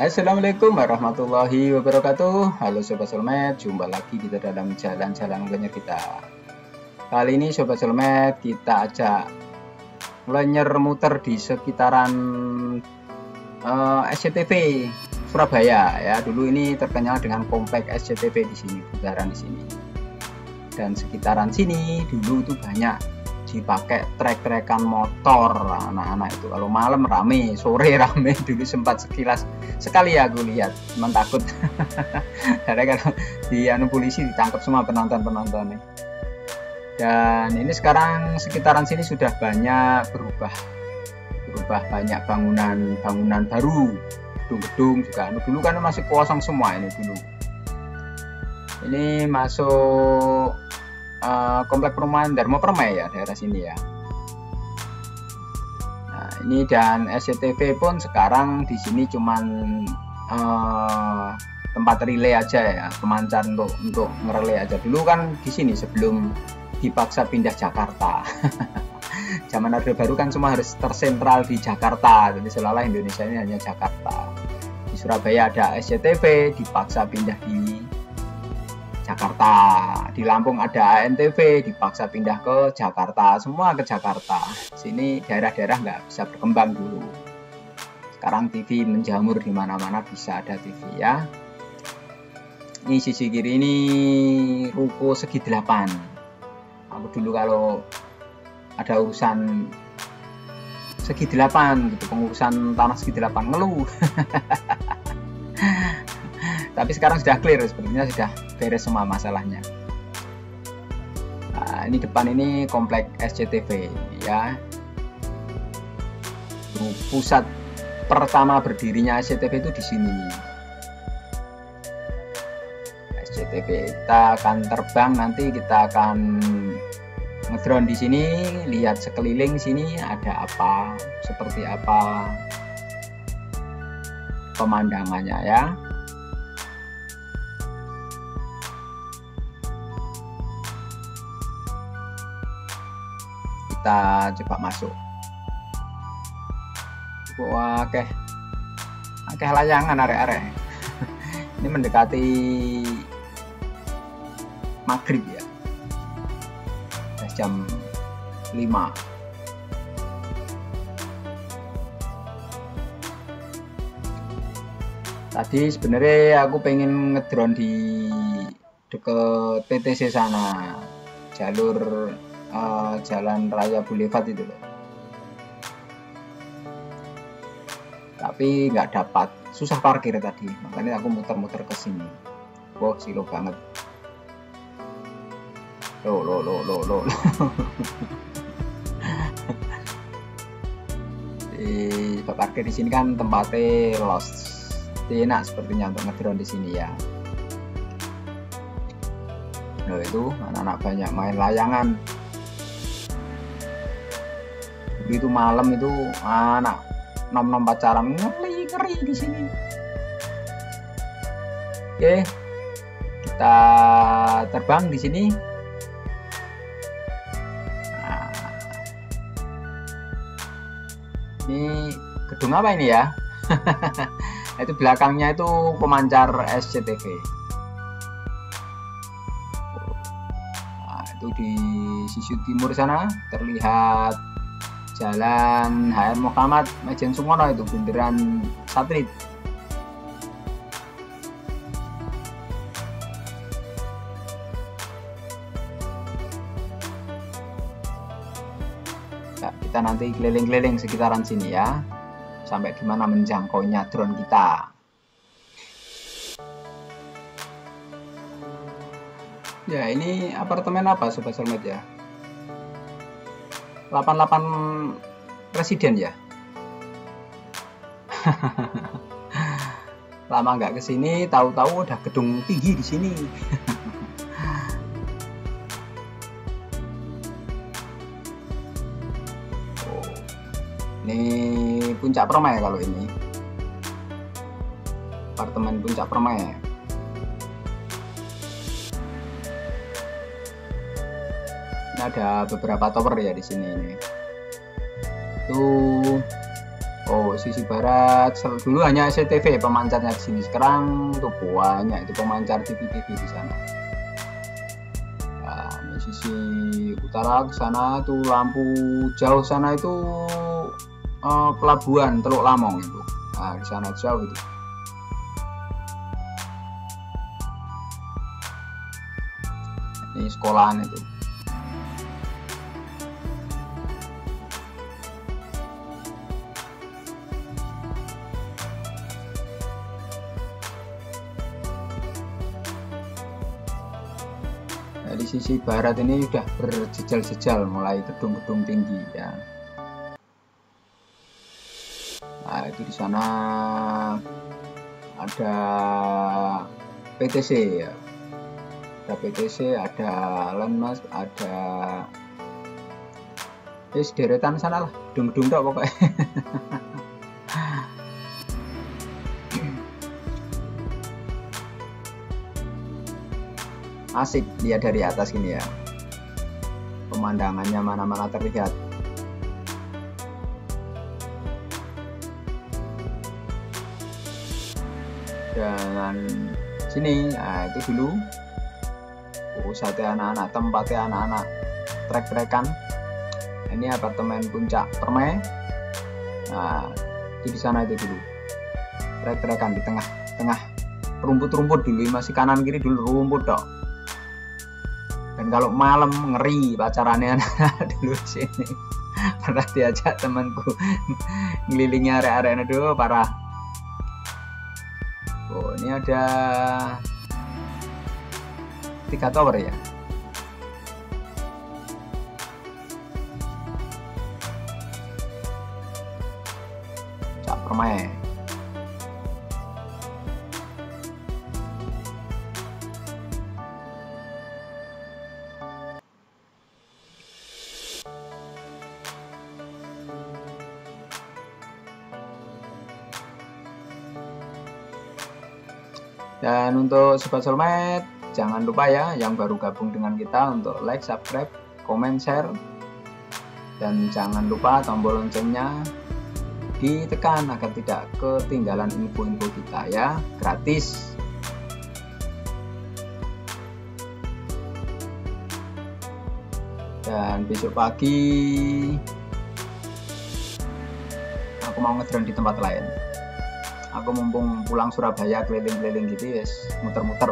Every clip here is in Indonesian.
Assalamualaikum warahmatullahi wabarakatuh. Halo Sobat Solmed, jumpa lagi kita dalam jalan-jalan lenyer kita. Kali ini Sobat Solmed kita ajak lenyer muter di sekitaran uh, eh, SCTV Surabaya ya. Dulu ini terkenal dengan komplek SCTV di sini, bundaran di sini. Dan sekitaran sini dulu itu banyak dipakai trek-trekan motor anak-anak itu. Kalau malam rame sore rame dulu sempat sekilas sekali ya aku lihat cuman takut. Karena kalau di anu polisi ditangkap semua penonton-penontonnya. Dan ini sekarang sekitaran sini sudah banyak berubah. Berubah banyak bangunan-bangunan baru. Gedung-gedung juga. Anu, dulu kan masih kosong semua ini dulu. Ini masuk uh, komplek perumahan Dharma Permai ya daerah sini ya. Nah ini dan SCTV pun sekarang di sini cuman uh, tempat relay aja ya pemancar untuk untuk ngerelay aja dulu kan di sini sebelum dipaksa pindah Jakarta. Zaman Orde Baru kan semua harus tersentral di Jakarta, jadi seolah-olah Indonesia ini hanya Jakarta. Di Surabaya ada SCTV, dipaksa pindah di Jakarta. Di Lampung ada ANTV, dipaksa pindah ke Jakarta. Semua ke Jakarta. Sini daerah-daerah nggak bisa berkembang dulu. Sekarang TV menjamur di mana-mana bisa ada TV ya. Ini sisi kiri ini ruko segi delapan. Aku dulu kalau ada urusan segi delapan gitu pengurusan tanah segi delapan ngeluh tapi sekarang sudah clear sepertinya sudah beres semua masalahnya. Nah, ini depan ini komplek SCTV ya. Pusat pertama berdirinya SCTV itu di sini. SCTV kita akan terbang nanti kita akan ngedrone di sini lihat sekeliling sini ada apa seperti apa pemandangannya ya kita coba masuk. Wah oke oke layangan arek-arek. Ini mendekati maghrib ya. Jam 5 tadi sebenarnya aku pengen ngedrone di deket TTC sana jalur uh, Jalan Raya Boulevard itu loh. Tapi nggak dapat, susah parkir tadi, makanya aku muter-muter ke sini. Wah, silo banget. Lo lo lo lo lo. di parkir di sini kan tempatnya lost. Enak sepertinya untuk ngedrone di sini ya. Loh itu anak-anak banyak main layangan begitu malam itu anak nom nom pacaran. Ngeri ngeri di sini. Oke kita terbang di sini. Nah, ini gedung apa ini ya? Itu belakangnya itu pemancar SCTV nah, itu di sisi timur sana terlihat Jalan HR Muhammad Majen Sumono itu bundaran satelit ya, kita nanti keliling-keliling sekitaran sini ya. Sampai gimana menjangkaunya drone kita. Ya ini apartemen apa sobat sobat ya 88 presiden ya? Lama nggak ke sini tahu-tahu udah gedung tinggi di sini. Ini puncak permai kalau ini. Apartemen puncak permai ada beberapa tower ya di sini ini. Tuh Oh, sisi barat dulu hanya SCTV pemancarnya di sini. Sekarang tuh banyak itu pemancar TV-TV di sana. Nah, ini sisi utara ke sana tuh lampu jauh sana itu uh, pelabuhan Teluk Lamong itu. Nah, di sana jauh itu. Ini sekolahan itu. Sisi barat ini sudah berjejal-jejal mulai gedung-gedung tinggi ya. Nah itu di sana ada PTC ya. Ada PTC ada Landmas ada ya deretan sana lah gedung-gedung pokoknya asik lihat dari atas gini ya. Pemandangannya mana-mana terlihat. Dan sini nah itu dulu. Pusatnya anak-anak tempatnya anak-anak trek-trekan. Ini apartemen puncak permai. Nah di sana itu dulu. Trek-trekan di tengah-tengah rumput-rumput dulu masih kanan kiri dulu rumput dok kalau malam ngeri pacarannya. Dulu sini. Pernah diajak temanku ngelilingi area-area aduh parah. Oh ini ada tiga tower ya? Cak permain Dan untuk Sobat Soulmate, jangan lupa ya yang baru gabung dengan kita untuk like, subscribe, komen, share. Dan jangan lupa tombol loncengnya ditekan agar tidak ketinggalan info-info kita ya, gratis. Dan besok pagi aku mau ngedrone di tempat lain aku mumpung pulang Surabaya keliling-keliling gitu ya muter-muter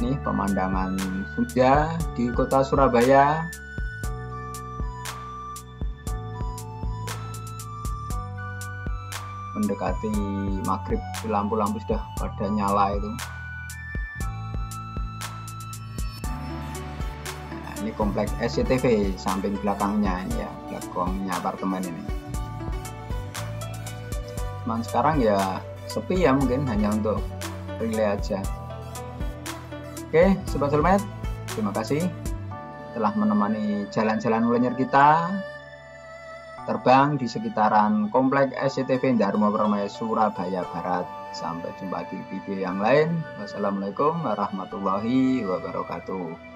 nih pemandangan sudah di kota Surabaya. Mendekati maghrib lampu-lampu sudah pada nyala itu ini kompleks SCTV samping belakangnya ini ya belakangnya apartemen ini. Cuman sekarang ya sepi ya mungkin hanya untuk relay aja. Oke sobat Sulmet terima kasih telah menemani jalan-jalan kuliner kita. Terbang di sekitaran kompleks SCTV Dharma Permai Surabaya Barat. Sampai jumpa di video yang lain. Wassalamualaikum warahmatullahi wabarakatuh